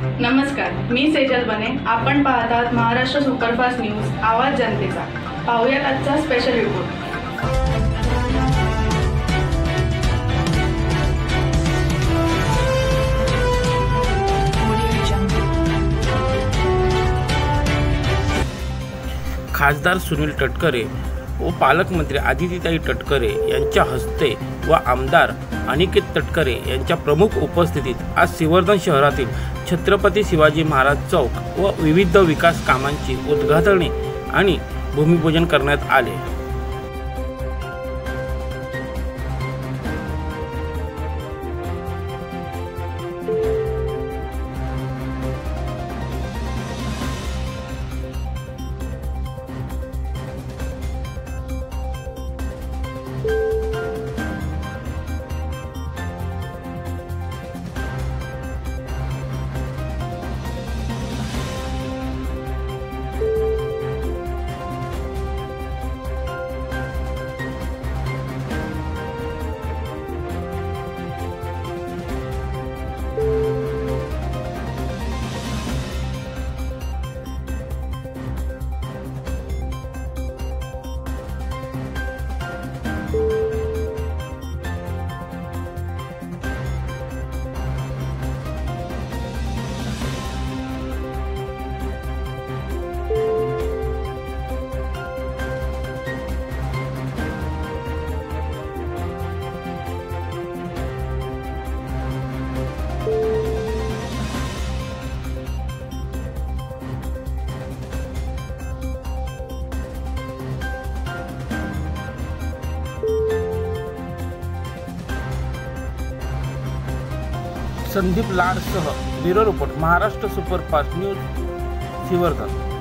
नमस्कार मी सेजल बने. आपण पाहत आहात महाराष्ट्र सुपरफास्ट न्यूज आवाज जनतेचा. पाहूयात आजचा स्पेशल रिपोर्ट खासदार सुनील तटकरे व पालकमंत्री आदितीताई तटकरे यांच्या हस्ते व आमदार अनिकेत तटकरे यांच्या प्रमुख उपस्थितीत आज श्रीवर्धन शहरातील छत्रपती शिवाजी महाराज चौक व विविध विकास कामांची उद्घाटने आणि भूमिपूजन करण्यात आले. Sandeep लाडसह bureau report Maharashtra superfast news सिवर्धन